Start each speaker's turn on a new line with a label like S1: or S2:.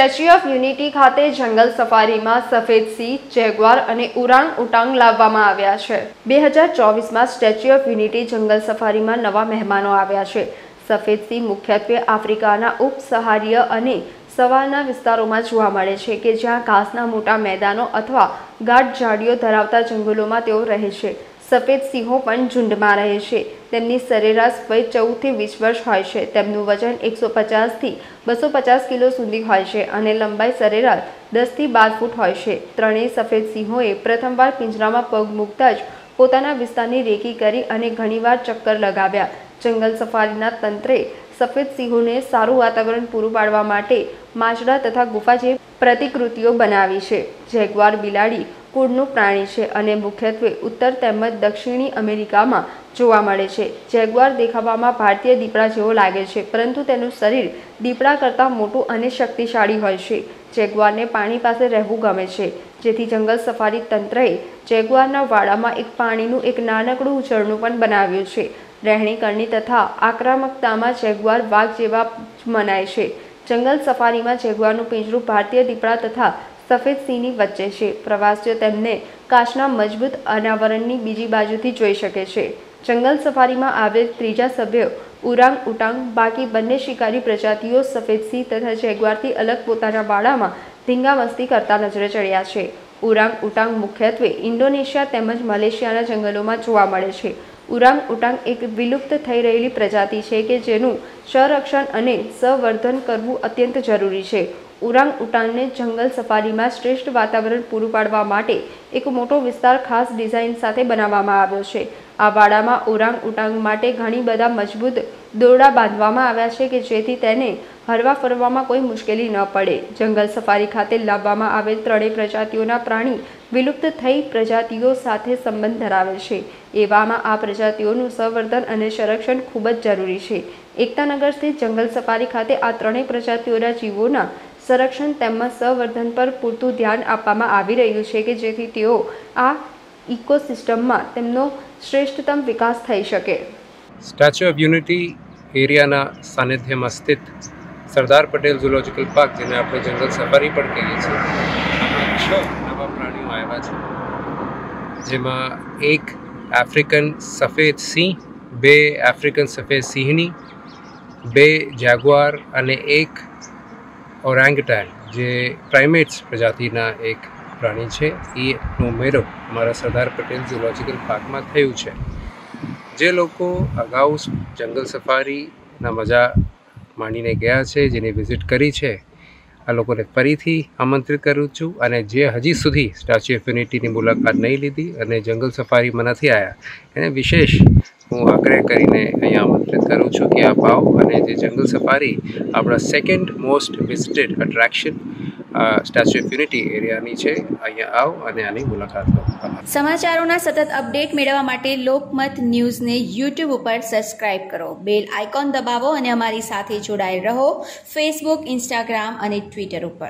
S1: Statue of unity ખાતે જંગલ સફારીમાં સફેદ સિંહ, જેગવાર અને ઉરાંગ ઉટાંગ લાવવામાં આવ્યા છે. બે હજાર ચોવીસમાં સ્ટેચ્યુ ઓફ યુનિટી જંગલ સફારીમાં નવા મહેમાનો આવ્યા છે. સફેદ સિંહ મુખ્યત્વે આફ્રિકાના ઉપસહારીય અને સવારના વિસ્તારોમાં જોવા મળે છે કે જ્યાં ઘાસના મોટા મેદાનો અથવા ગાઢ ઝાડીઓ ધરાવતા જંગલોમાં તેઓ રહે છે. સફેદ સિંહો પણ ઝુંડમાં રહે છે. તેમની સરેરાશ વય ચૌદથી વીસ વર્ષ હોય છે. તેમનું વજન એકસો પચાસથી બસો પચાસ કિલો સુધી હોય છે અને લંબાઈ સરેરાશ દસથી બાર ફૂટ હોય છે. ત્રણેય સફેદ સિંહોએ પ્રથમવાર પિંજરામાં પગ મૂકતા જ પોતાના વિસ્તારની રેકી કરી અને ઘણીવાર ચક્કર લગાવ્યા. જંગલ સફારીના તંત્રે સફેદ સિંહોને સારું વાતાવરણ પૂરું પાડવા માટે માછડા તથા ગુફા જેવી પ્રતિકૃતિઓ બનાવી છે. જેગવાર બિલાડી કુળનું પ્રાણી છે અને મુખ્યત્વે ઉત્તર તેમજ દક્ષિણી અમેરિકામાં જોવા મળે છે. જેગવાર દેખાવામાં ભારતીય દીપડા જેવો લાગે છે, પરંતુ તેનું શરીર દીપડા કરતાં મોટું અને શક્તિશાળી હોય છે. જેગવારને પાણી પાસે રહેવું ગમે છે. જેથી જંગલ સફારી તંત્રએ જેગવારના વાડામાં એક પાણીનું એક નાનકડું ઉછળનું પણ બનાવ્યું છે. રહેણી કરણી તથા આક્રમકતામાં જેગવાર વાઘ જેવા મનાય છે. જંગલ સફારીમાં જેગવારનું પિંજરું ભારતીય દીપડા તથા સફેદ સિંહની વચ્ચે છે. પ્રવાસીઓ તેમને કાચના મજબૂત અનાવરણની બીજી બાજુથી જોઈ શકે છે. જંગલ સફારીમાં આવેલ ત્રીજા સભ્ય ઉરાંગ ઉટાંગ, બાકી બંને શિકારી પ્રજાતિઓ સફેદ સિંહ તથા જેગવારથી અલગ પોતાના વાડામાં ધીંગા મસ્તી કરતા નજરે ચડ્યા છે. ઉરાંગ ઉટાંગ મુખ્યત્વે ઇન્ડોનેશિયા તેમજ મલેશિયાના જંગલોમાં જોવા મળે છે. ઉરાંગ ઉટાંગ એક વિલુપ્ત થઈ રહેલી પ્રજાતિ છે કે જેનું સંરક્ષણ અને સંવર્ધન કરવું અત્યંત જરૂરી છે. ઉરાંગ ઉટાંગને જંગલ સફારીમાં શ્રેષ્ઠ વાતાવરણ પૂરું પાડવા માટે એક મોટો વિસ્તાર ખાસ ડિઝાઇન સાથે બનાવવામાં આવ્યો છે. આ વાડામાં ઉરાંગ ઉટાંગ માટે ઘણી બધા મજબૂત દોરડા બાંધવામાં આવ્યા છે કે જેથી તેને હરવા ફરવામાં કોઈ મુશ્કેલી ન પડે. જંગલ સફારી ખાતે લાવવામાં આવેલ ત્રણેય પ્રજાતિઓના પ્રાણી વિલુપ્ત થઈ પ્રજાતિઓ સાથે સંબંધ ધરાવે છે. એવામાં આ પ્રજાતિઓનું સંવર્ધન અને સંરક્ષણ ખૂબ જ જરૂરી છે. એકતાનગર સ્થિત જંગલ સફારી ખાતે આ ત્રણેય પ્રજાતિઓના જીવોના સંરક્ષણ તેમજ સંવર્ધન પર પૂરતું ધ્યાન આપવામાં આવી રહ્યું છે કે જેથી તેઓ આ ઇકોસિસ્ટમમાં તેમનો શ્રેષ્ઠતમ વિકાસ થઈ શકે.
S2: સ્ટેચ્યુ ઓફ યુનિટી એરિયાના સાનિધ્યમાં સ્થિત સરદાર પટેલ ઝુલોજિકલ પાર્ક જેને આપણે જંગલ સફારી પણ કહીએ છીએ. છ નવા પ્રાણીઓ આવ્યા છે. જેમાં એક આફ્રિકન સફેદ સિંહ, બે આફ્રિકન સફેદ સિંહની, બે જાગવાર અને એક ઓરાંગટાન જે પ્રાઇમેટ્સ પ્રજાતિના એક પ્રાણી છે, એનો ઉમેરો અમારા સરદાર પટેલ ઝુલોજિકલ પાર્કમાં થયું છે. જે લોકો અગાઉ જંગલ સફારીના મજા માણીને ગયા છે, જેની વિઝિટ કરી છે, આ લોકોને ફરીથી આમંત્રિત કરું છું અને જે હજી સુધી સ્ટેચ્યુ ઓફ યુનિટીની મુલાકાત નહીં લીધી અને જંગલ સફારીમાં નથી આવ્યા એને વિશેષ હું આગ્રહ કરીને અહીંયા આમંત્રિત કરું છું કે આપ આવો અને જે જંગલ સફારી આપણા second most visited attraction Statue of Unity એરિયાની છે. અહીંયા આવો અને આની મુલાકાત લો.
S3: સમાચારોના સતત અપડેટ મેળવવા માટે લોકમત ન્યૂઝને યુટ્યુબ ઉપર સબસ્ક્રાઇબ કરો. બેલ આઇકોન દબાવો અને અમારી સાથે જોડાયેલ રહો. ફેસબુક ઇન્સ્ટાગ્રામ અને ટ્વિટર ઉપર.